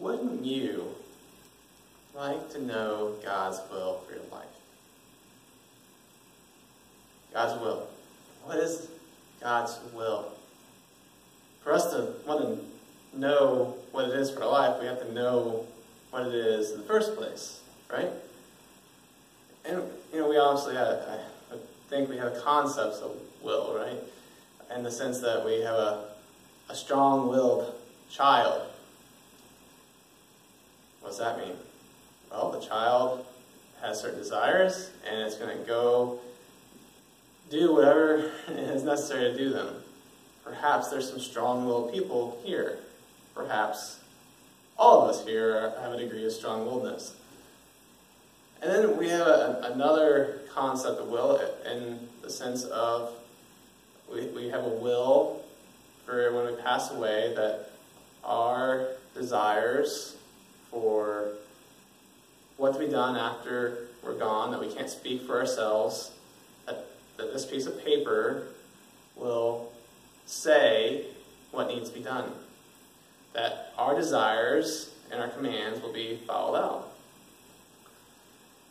wouldn't you like to know God's will for your life? God's will. What is God's will? For us to want to know what it is for our life, we have to know what it is in the first place, right? And, you know, we obviously have, I think we have concepts of will, right? In the sense that we have a, a strong-willed child. What does that mean? Well, the child has certain desires, and it's going to go do whatever is necessary to do them. Perhaps there's some strong-willed people here. Perhaps all of us here have a degree of strong-willedness. And then we have a, another concept of will in the sense of we, we have a will for when we pass away that our desires for what to be done after we're gone, that we can't speak for ourselves, that, that this piece of paper will say what needs to be done. That our desires and our commands will be followed out.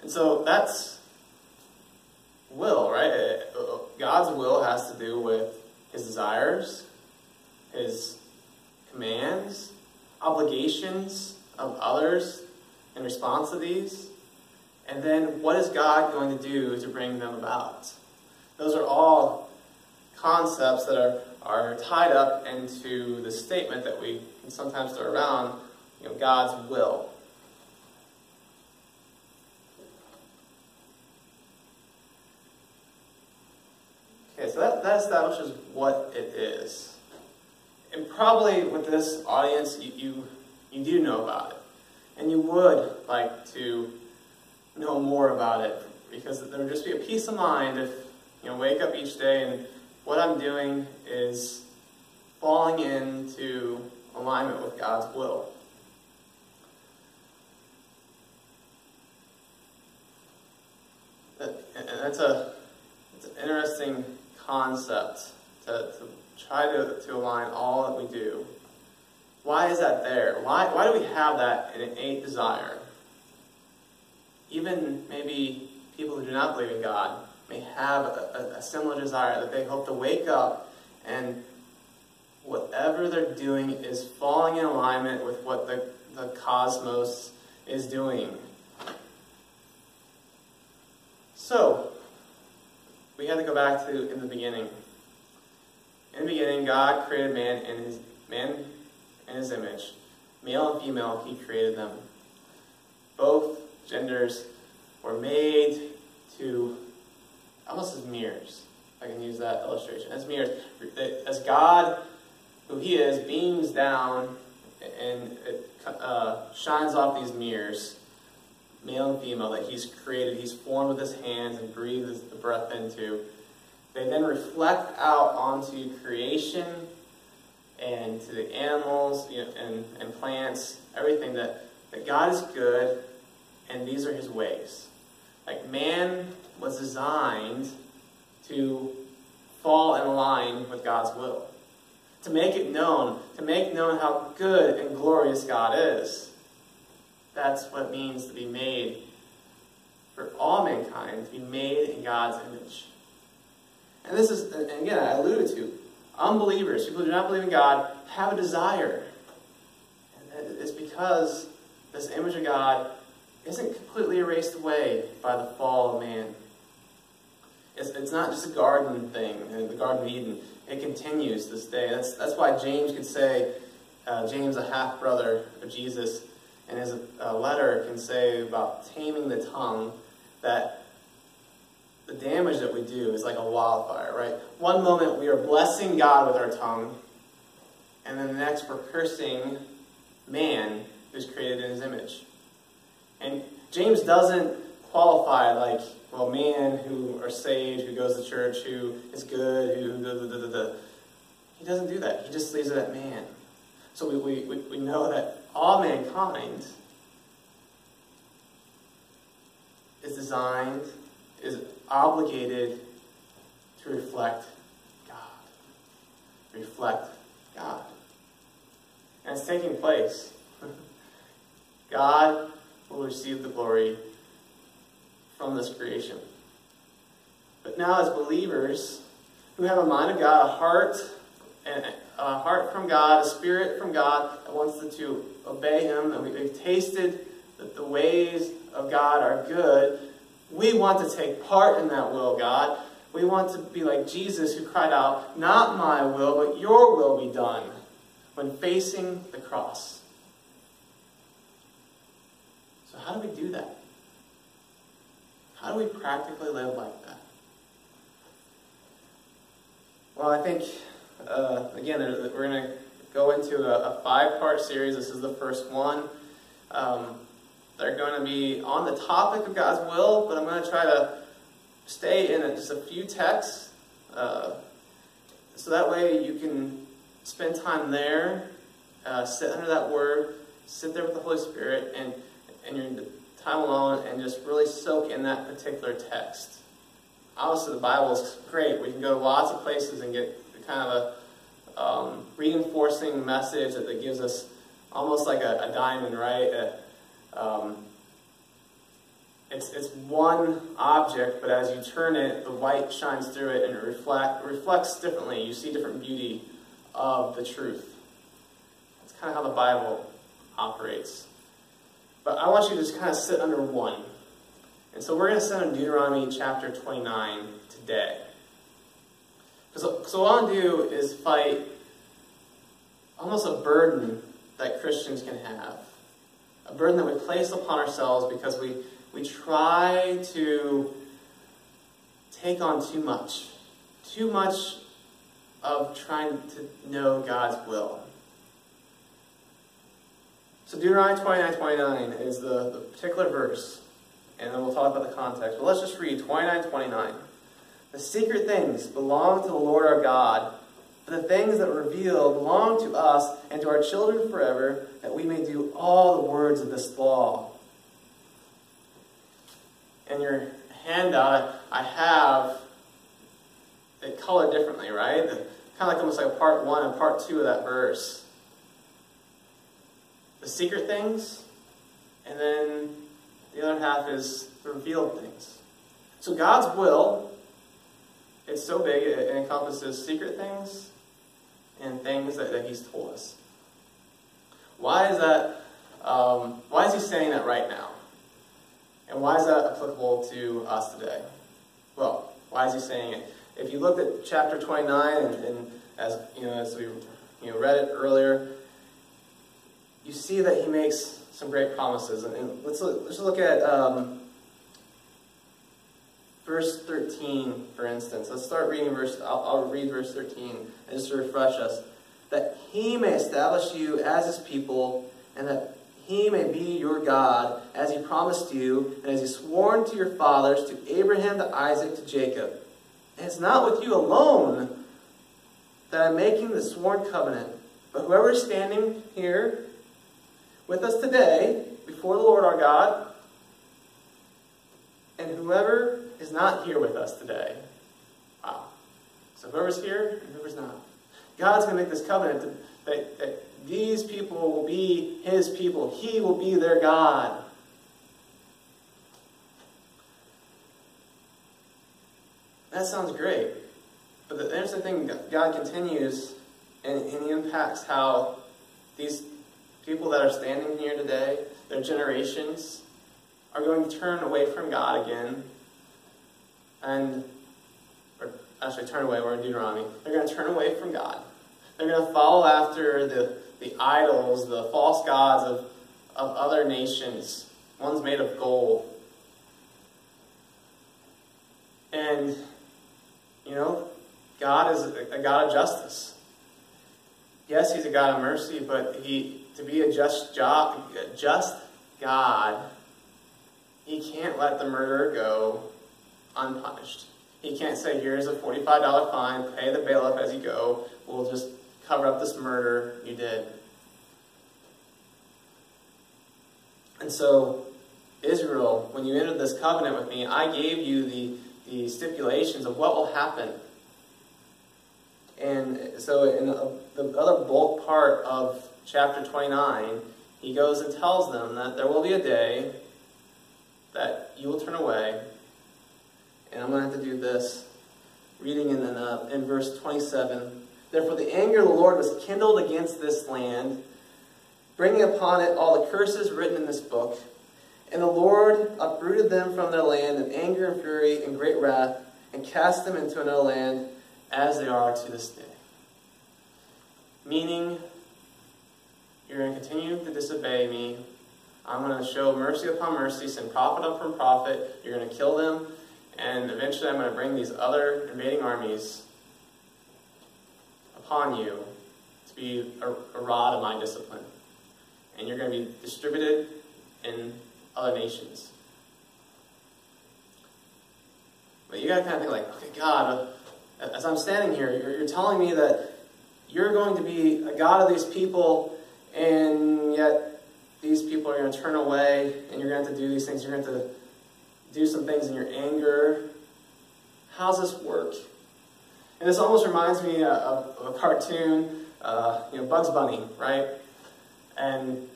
And so that's will, right? Uh, uh, God's will has to do with his desires, his commands, obligations of others in response to these, and then what is God going to do to bring them about? Those are all concepts that are, are tied up into the statement that we can sometimes throw around, you know, God's will. Okay, so that, that establishes what it is. And probably with this audience, you, you, you do know about it. And you would like to know more about it because there would just be a peace of mind if you know wake up each day and what I'm doing is falling into alignment with God's will. And that's a, it's an interesting concept to, to try to, to align all that we do. Why is that there? Why, why do we have that innate desire? Even maybe people who do not believe in God may have a, a, a similar desire that they hope to wake up and whatever they're doing is falling in alignment with what the, the cosmos is doing. So, we had to go back to in the beginning. In the beginning, God created man and his man in his image. Male and female, he created them. Both genders were made to almost as mirrors. I can use that illustration. As mirrors. As God, who he is, beams down and it uh, shines off these mirrors, male and female, that he's created, he's formed with his hands and breathes the breath into. They then reflect out onto creation and to the animals you know, and, and plants, everything that, that God is good and these are his ways. Like man was designed to fall in line with God's will. To make it known, to make known how good and glorious God is. That's what it means to be made for all mankind, to be made in God's image. And this is, and again, I alluded to, unbelievers, people who do not believe in God, have a desire. And it's because this image of God isn't completely erased away by the fall of man. It's, it's not just a garden thing, the Garden of Eden. It continues this day. That's, that's why James could say, uh, James, a half brother of Jesus, in his uh, letter can say about taming the tongue that the damage that we do is like a wildfire, right? One moment we are blessing God with our tongue, and then the next we're cursing man who's created in his image. And James doesn't qualify like, well, man who are saved, who goes to church, who is good, who da, da, da, da, He doesn't do that. He just leaves it at man. So we, we, we know that all mankind is designed, is obligated to reflect God. Reflect God. And it's taking place. God will receive the glory from this creation. But now, as believers who have a mind of God, a heart, and a heart from God, a spirit from God that wants to obey Him, and we've tasted that the ways of God are good, we want to take part in that will, God. We want to be like Jesus who cried out, Not my will, but your will be done, when facing the cross. So, how do we do that? How do we practically live like that? Well, I think, uh, again, we're going to go into a, a five part series. This is the first one. Um, they're going to be on the topic of God's will, but I'm going to try to stay in just a few texts. Uh, so that way you can spend time there, uh, sit under that word, sit there with the Holy Spirit, and, and your time alone, and just really soak in that particular text. Obviously, the Bible is great. We can go to lots of places and get kind of a um, reinforcing message that, that gives us almost like a, a diamond, right? A, um, it's, it's one object, but as you turn it, the light shines through it and it reflect, reflects differently. You see different beauty of the truth. That's kind of how the Bible operates. But I want you to just kind of sit under one. And so we're going to sit on Deuteronomy chapter 29 today. So, so what I want to do is fight almost a burden that Christians can have. A burden that we place upon ourselves because we, we try to take on too much. Too much of trying to know God's will. So Deuteronomy 29, 29 is the, the particular verse, and then we'll talk about the context. But let's just read 29, 29. The secret things belong to the Lord our God, the things that reveal belong to us and to our children forever, that we may do all the words of this law. In your handout, I have it colored differently, right? Kind of like almost like part one and part two of that verse. The secret things, and then the other half is the revealed things. So God's will, it's so big, it encompasses secret things and things that, that He's told us. Why is that? Um, why is He saying that right now? And why is that applicable to us today? Well, why is He saying it? If you looked at chapter 29, and, and as you know, as we you know, read it earlier, you see that He makes some great promises. And, and let's look, let's look at um, verse 13, for instance. Let's start reading verse, I'll, I'll read verse 13, and just to refresh us. That he may establish you as his people, and that he may be your God, as he promised you, and as he sworn to your fathers, to Abraham, to Isaac, to Jacob. And it's not with you alone that I'm making the sworn covenant, but whoever is standing here with us today, before the Lord our God, and whoever is not here with us today. Wow. So whoever's here and whoever's not. God's going to make this covenant that, that these people will be his people. He will be their God. That sounds great. But there's the thing God continues and, and he impacts how these people that are standing here today, their generations, are going to turn away from God again and, or actually turn away, we're in Deuteronomy. They're going to turn away from God. They're going to follow after the, the idols, the false gods of, of other nations, ones made of gold. And, you know, God is a, a God of justice. Yes, He's a God of mercy, but He to be a just job, just God, He can't let the murderer go unpunished. He can't say, here's a $45 fine, pay the bailiff as you go, we'll just cover up this murder you did. And so, Israel, when you entered this covenant with me, I gave you the, the stipulations of what will happen. And so, in the other bulk part of chapter 29, he goes and tells them that there will be a day that you will turn away. And I'm going to have to do this. Reading in, uh, in verse 27. Therefore, the anger of the Lord was kindled against this land, bringing upon it all the curses written in this book. And the Lord uprooted them from their land in anger and fury and great wrath, and cast them into another land as they are to this day. Meaning, you're going to continue to disobey me. I'm going to show mercy upon mercy, send prophet upon prophet. You're going to kill them. And eventually I'm going to bring these other invading armies upon you to be a, a rod of my discipline. And you're going to be distributed in other nations. But you got to kind of think like, okay, God, as I'm standing here, you're, you're telling me that you're going to be a God of these people and yet these people are going to turn away, and you're going to have to do these things. You're going to have to do some things in your anger. How's this work? And this almost reminds me of, of a cartoon, uh, you know, Bugs Bunny, right? And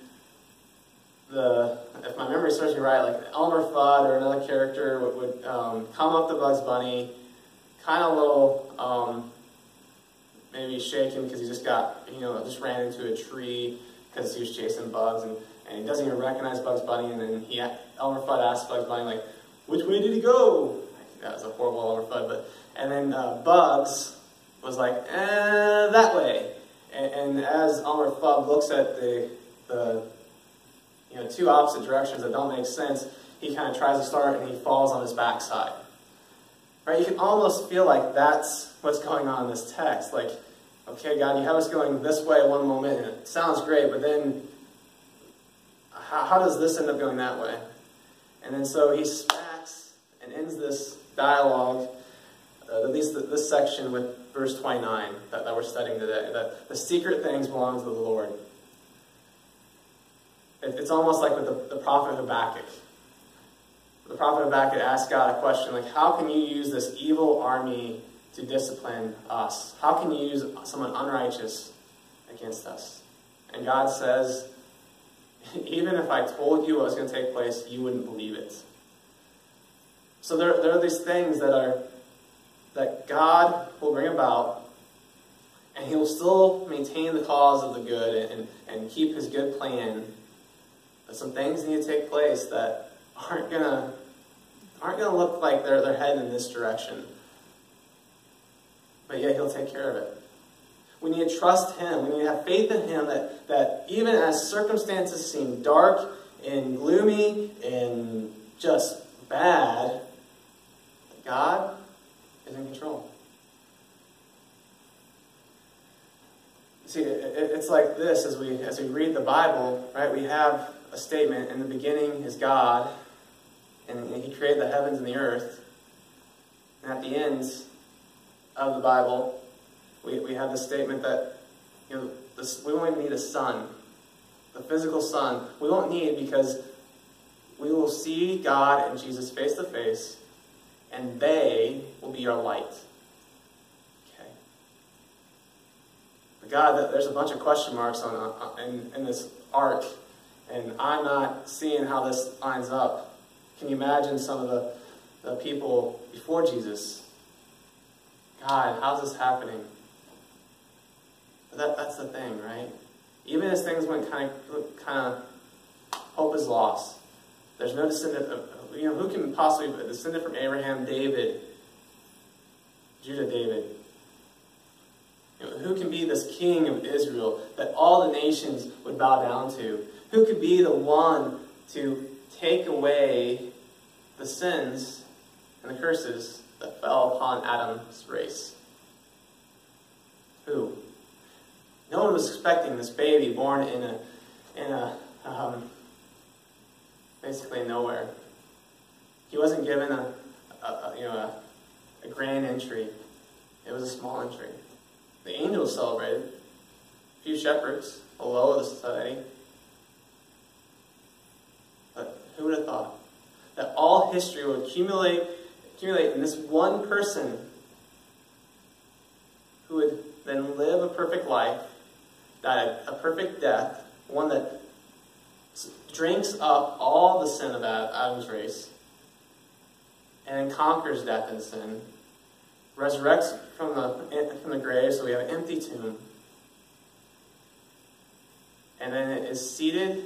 the, if my memory serves me right, like Elmer Fudd or another character would, would um, come up to Bugs Bunny, kind of a little um, maybe shaken because he just got, you know, just ran into a tree because he was chasing bugs and, and he doesn't even recognize Bugs Bunny. And then he, Elmer Fudd asks Bugs Bunny, like, which way did he go? That was a horrible Elmer Fudd. But, and then uh, Bugs was like, eh, that way. And, and as Elmer Fudd looks at the, the you know, two opposite directions that don't make sense, he kind of tries to start and he falls on his backside. Right? You can almost feel like that's what's going on in this text. Like, okay, God, you have us going this way one moment, and it sounds great, but then how, how does this end up going that way? And then so he ends this dialogue, uh, at least this section, with verse 29 that, that we're studying today. That the secret things belong to the Lord. It, it's almost like with the, the prophet Habakkuk the prophet Habakkuk asked God a question like, How can you use this evil army to discipline us? How can you use someone unrighteous against us? And God says, Even if I told you what was going to take place, you wouldn't believe it. So there, there are these things that are that God will bring about, and He will still maintain the cause of the good and, and keep His good plan. But some things need to take place that aren't gonna aren't gonna look like they're they're heading in this direction. But yet he'll take care of it. We need to trust him. We need to have faith in him that, that even as circumstances seem dark and gloomy and just bad, God is in control. See, it's like this as we as we read the Bible, right? We have a statement in the beginning is God, and he created the heavens and the earth. And at the end of the Bible, we, we have the statement that you know, this, we won't need a sun, the physical sun. We won't need because we will see God and Jesus face to face, and they will be your light. Okay. But God, there's a bunch of question marks on, on in, in this arc, and I'm not seeing how this lines up. Can you imagine some of the, the people before Jesus? God, how's this happening? But that, that's the thing, right? Even as things went kind of, kind of, hope is lost. There's no descendant of, you know, who can possibly be a descendant from Abraham, David, Judah, David? You know, who can be this king of Israel that all the nations would bow down to? Who could be the one to take away the sins and the curses that fell upon Adam's race. Who? No one was expecting this baby born in a, in a, um, basically nowhere. He wasn't given a, a, a you know, a, a grand entry. It was a small entry. The angels celebrated. A few shepherds, a low of the society. But who would have thought? that all history would accumulate, accumulate in this one person who would then live a perfect life, die a perfect death, one that drinks up all the sin of Adam's race, and conquers death and sin, resurrects from the, from the grave, so we have an empty tomb, and then is seated,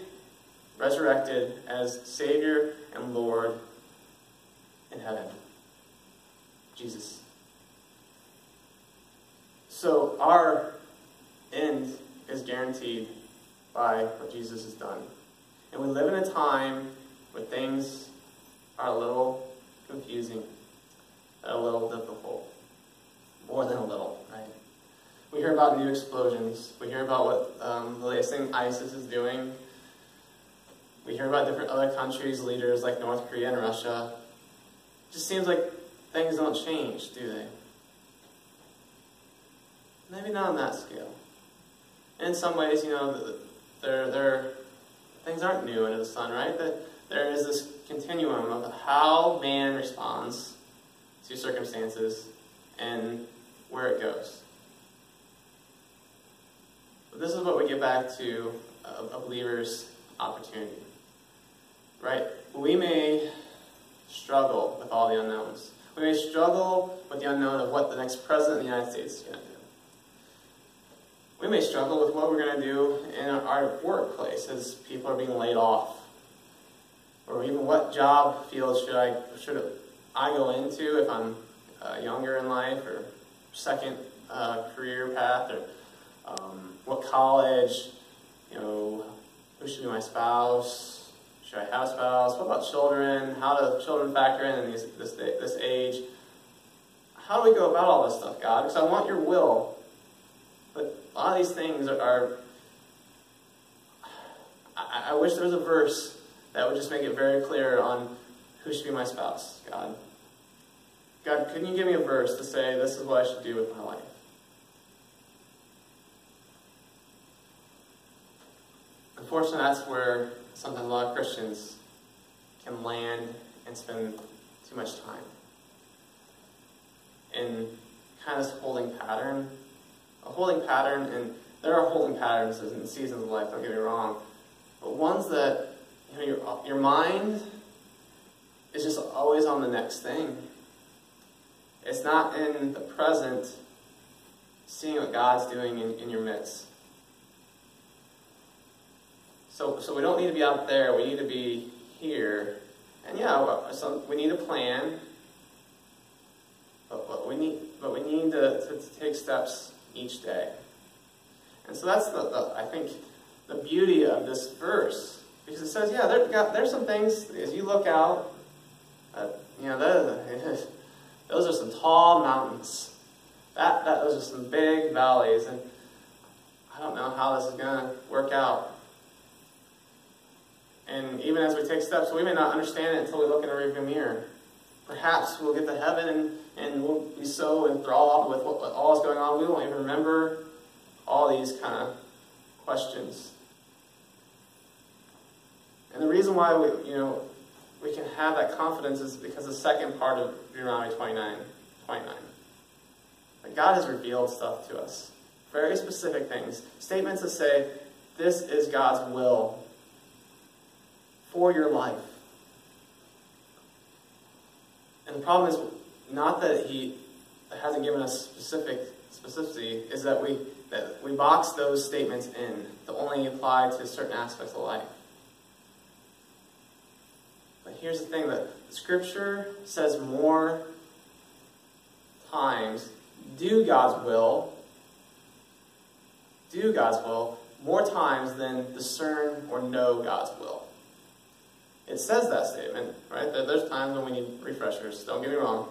resurrected as Savior and Lord in heaven. Jesus. So our end is guaranteed by what Jesus has done. And we live in a time where things are a little confusing, a little difficult. More than a little, right? We hear about new explosions. We hear about what um, the latest thing ISIS is doing. We hear about different other countries' leaders like North Korea and Russia. It just seems like things don't change, do they? Maybe not on that scale. In some ways, you know, there, there, things aren't new under the sun, right? That there is this continuum of how man responds to circumstances and where it goes. But this is what we get back to a, believer's opportunity. Right? We may struggle with all the unknowns. We may struggle with the unknown of what the next president of the United States is going to do. We may struggle with what we're going to do in our workplace as people are being laid off. Or even what job field should I, should I go into if I'm uh, younger in life or second uh, career path or um, what college, you know, who should be my spouse, should I have a spouse, what about children, how do children factor in in these, this, this age, how do we go about all this stuff, God? Because I want your will, but a lot of these things are, are I, I wish there was a verse that would just make it very clear on who should be my spouse, God. God, couldn't you give me a verse to say this is what I should do with my life? Unfortunately, that's where sometimes a lot of Christians can land and spend too much time. In kind of holding pattern. A holding pattern, and there are holding patterns in seasons of life, don't get me wrong. But ones that, you know, your, your mind is just always on the next thing. It's not in the present, seeing what God's doing in, in your midst. So, so we don't need to be out there. We need to be here. And yeah, so we need a plan. But, but we need, but we need to, to, to take steps each day. And so that's the, the, I think the beauty of this verse because it says, yeah, there, God, there's some things as you look out, uh, you know, Those are some tall mountains. That, that, those are some big valleys. And I don't know how this is going to work out. And even as we take steps, we may not understand it until we look in a rearview mirror. Perhaps we'll get to heaven and, and we'll be so enthralled with what, what all is going on, we won't even remember all these kind of questions. And the reason why we, you know, we can have that confidence is because the second part of Deuteronomy 29, 29. That God has revealed stuff to us. Very specific things. Statements that say, this is God's will for your life. And the problem is not that He hasn't given us specific specificity, is that we that we box those statements in that only apply to certain aspects of life. Here's the thing that Scripture says more times do God's will, do God's will, more times than discern or know God's will. It says that statement, right? There's times when we need refreshers. Don't get me wrong.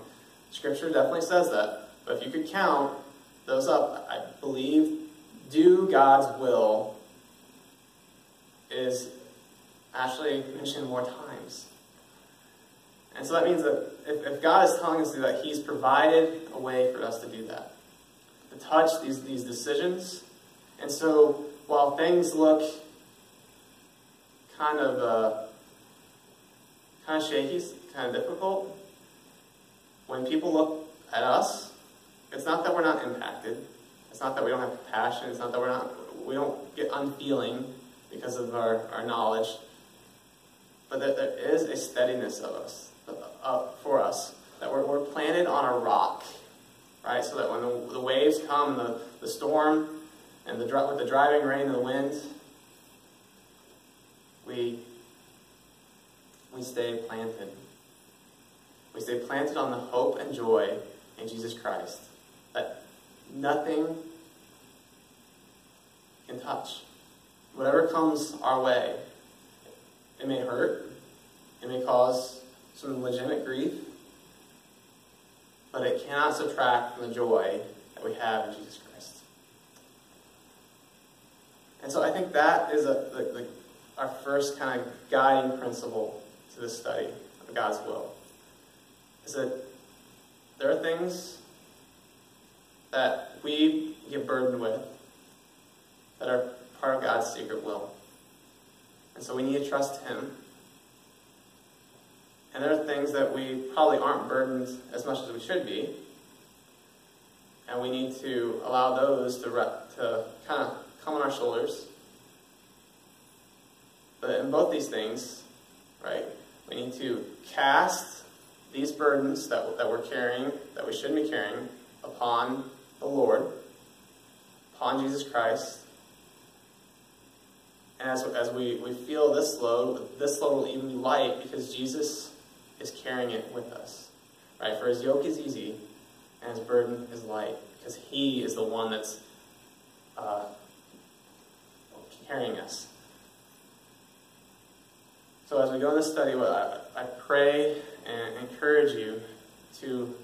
Scripture definitely says that. But if you could count those up, I believe do God's will is actually mentioned more times. And so that means that if, if God is telling us to do that, He's provided a way for us to do that. To touch these, these decisions. And so while things look kind of uh, kind of shaky, kind of difficult, when people look at us, it's not that we're not impacted. It's not that we don't have passion. It's not that we're not we don't get unfeeling because of our, our knowledge, but that there is a steadiness of us, uh, for us, that we're, we're planted on a rock, right? So that when the, the waves come, the, the storm, and the, with the driving rain and the wind, we, we stay planted. We stay planted on the hope and joy in Jesus Christ that nothing can touch. Whatever comes our way, it may hurt, it may cause some legitimate grief, but it cannot subtract from the joy that we have in Jesus Christ. And so I think that is a, the, the, our first kind of guiding principle to this study of God's will. Is that there are things that we get burdened with that are part of God's secret will. And so we need to trust Him. And there are things that we probably aren't burdened as much as we should be. And we need to allow those to, to kind of come on our shoulders. But in both these things, right, we need to cast these burdens that, that we're carrying, that we shouldn't be carrying, upon the Lord, upon Jesus Christ, and as, as we, we feel this load, this load will even be light because Jesus is carrying it with us. Right? For his yoke is easy and his burden is light because he is the one that's uh, carrying us. So as we go in this study, I, I pray and encourage you to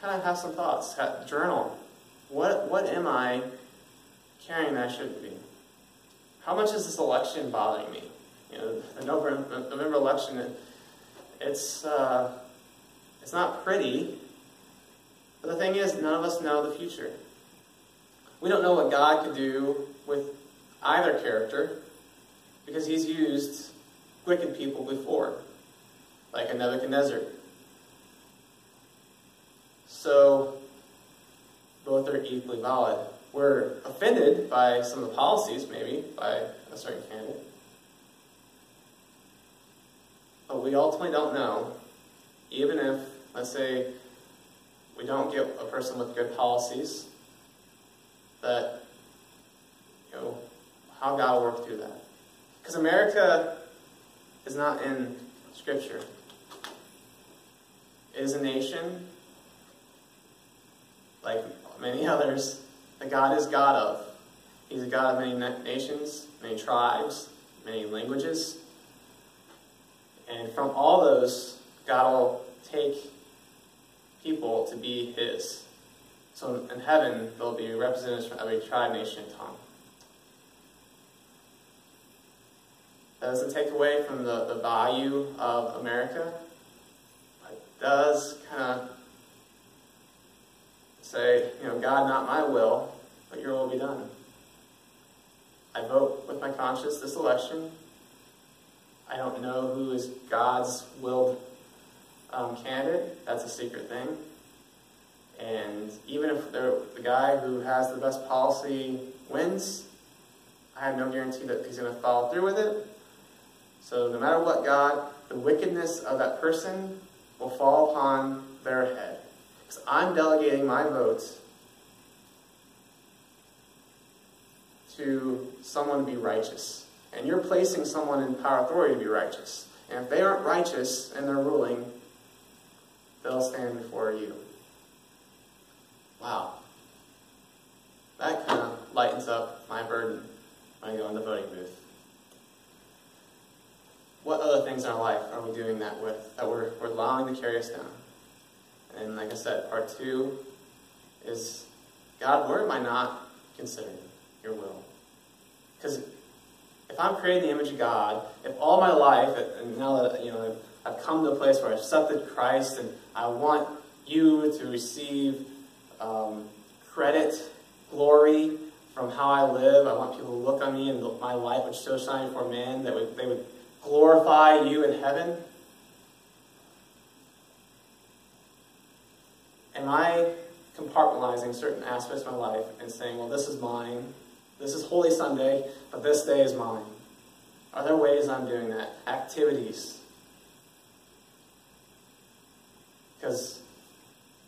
kind of have some thoughts, journal. What, what am I carrying that I shouldn't be? how much is this election bothering me? You know, the November, November election, it's, uh, it's not pretty. But the thing is, none of us know the future. We don't know what God could do with either character because he's used wicked people before, like a Nebuchadnezzar. So, both are equally valid we're offended by some of the policies, maybe, by a certain candidate. But we ultimately don't know, even if, let's say, we don't get a person with good policies, that, you know, how God will work through that. Because America is not in Scripture. It is a nation, like many others, that God is God of. He's a God of many nations, many tribes, many languages. And from all those, God will take people to be His. So in heaven, there'll be representatives from every tribe, nation, and tongue. That doesn't take away from the, the value of America. It does kind of say, you know, God, not my will, but your will be done. I vote with my conscience this election. I don't know who is God's willed um, candidate. That's a secret thing. And even if the guy who has the best policy wins, I have no guarantee that he's going to follow through with it. So no matter what, God, the wickedness of that person will fall upon their head. Because I'm delegating my votes to someone to be righteous. And you're placing someone in power authority to be righteous. And if they aren't righteous in their ruling, they'll stand before you. Wow. That kind of lightens up my burden when I go in the voting booth. What other things in our life are we doing that with, that we're, we're allowing to carry us down? And like I said, part two is God, where am I not considering your will? Because if I'm creating the image of God, if all my life, and now that you know I've come to a place where I've accepted Christ, and I want you to receive um, credit, glory from how I live. I want people to look on me and my light would so shine before men that would, they would glorify you in heaven. Am I compartmentalizing certain aspects of my life and saying, well, this is mine, This is Holy Sunday, but this day is mine. Are there ways I'm doing that? Activities. Because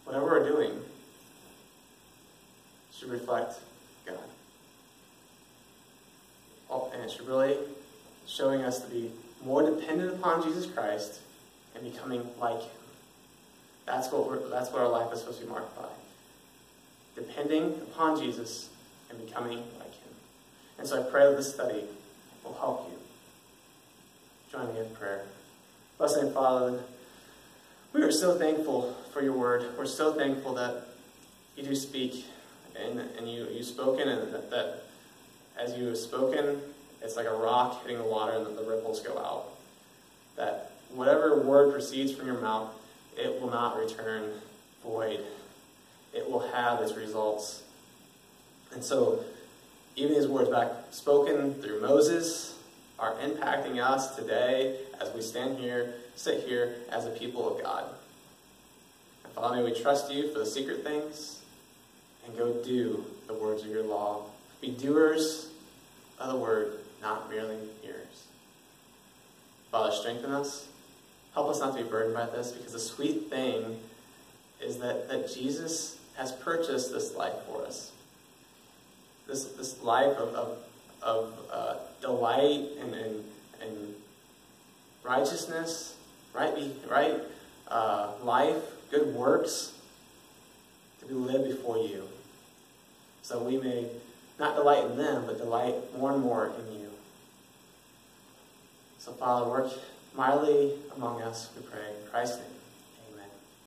whatever we're doing should reflect God. Oh, and it should really showing us to be more dependent upon Jesus Christ and becoming like Him. That's what that's what our life is supposed to be marked by. Depending upon Jesus and becoming. And so I pray that this study will help you. Join me in prayer. Blessed Father, we are so thankful for your word. We're so thankful that you do speak and, and you, you've spoken, and that, that as you have spoken, it's like a rock hitting the water and the ripples go out. That whatever word proceeds from your mouth, it will not return void. It will have its results. And so, even these words back spoken through Moses are impacting us today as we stand here, sit here as a people of God. And Father, may we trust you for the secret things and go do the words of your law. Be doers of the word, not merely hearers. Father, strengthen us. Help us not to be burdened by this, because the sweet thing is that, that Jesus has purchased this life for us. This, this life of, of, of uh, delight and, and, and righteousness, right, right uh, life, good works, to be lived before you. So we may not delight in them, but delight more and more in you. So, Father, work mightily among us, we pray. In Christ's name.